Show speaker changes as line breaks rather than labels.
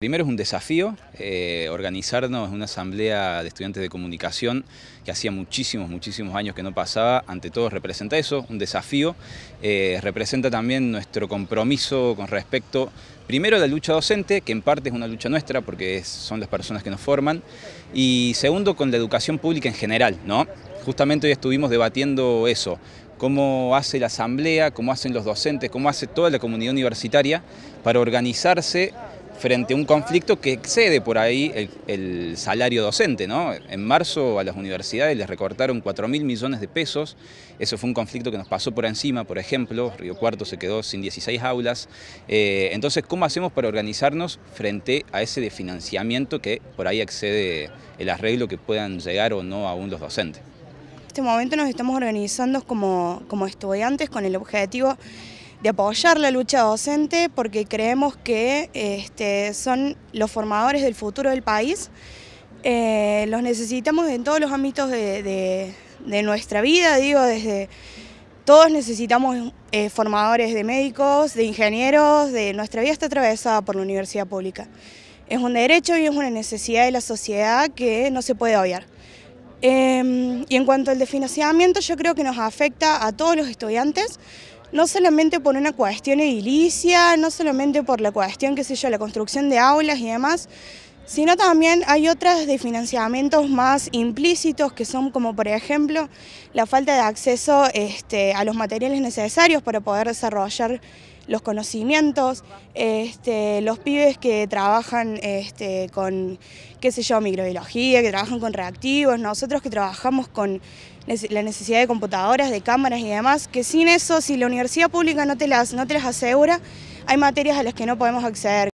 Primero es un desafío eh, organizarnos una asamblea de estudiantes de comunicación que hacía muchísimos, muchísimos años que no pasaba, ante todo representa eso, un desafío, eh, representa también nuestro compromiso con respecto, primero a la lucha docente, que en parte es una lucha nuestra porque son las personas que nos forman, y segundo con la educación pública en general, ¿no? Justamente hoy estuvimos debatiendo eso, cómo hace la asamblea, cómo hacen los docentes, cómo hace toda la comunidad universitaria para organizarse frente a un conflicto que excede por ahí el, salario docente. ¿no? En marzo a las universidades les recortaron 4 mil millones de pesos, eso fue un conflicto que nos pasó por encima, por ejemplo, Río Cuarto se quedó sin 16 aulas. Eh, entonces, ¿cómo hacemos para organizarnos frente a ese desfinanciamiento que por ahí excede el arreglo que puedan llegar o no aún los docentes?
En este momento nos estamos organizando como, como estudiantes con el objetivo de apoyar la lucha docente porque creemos que este, son los formadores del futuro del país. Eh, los necesitamos en todos los ámbitos de, nuestra vida, digo, desde todos necesitamos eh, formadores de médicos, de ingenieros, de nuestra vida está atravesada por la universidad pública. Es un derecho y es una necesidad de la sociedad que no se puede obviar. Em, y en cuanto al desfinanciamiento, yo creo que nos afecta a todos los estudiantes, no solamente por una cuestión edilicia, no solamente por la cuestión, qué sé yo, la construcción de aulas y demás, sino también hay otras de financiamientos más implícitos que son como por ejemplo la falta de acceso este, a los materiales necesarios para poder desarrollar los conocimientos, este, los pibes que trabajan este, con, qué sé yo, microbiología, que trabajan con reactivos, nosotros que trabajamos con la necesidad de computadoras, de cámaras y demás, que sin eso, si la universidad pública no te las, no te las asegura, hay materias a las que no podemos acceder.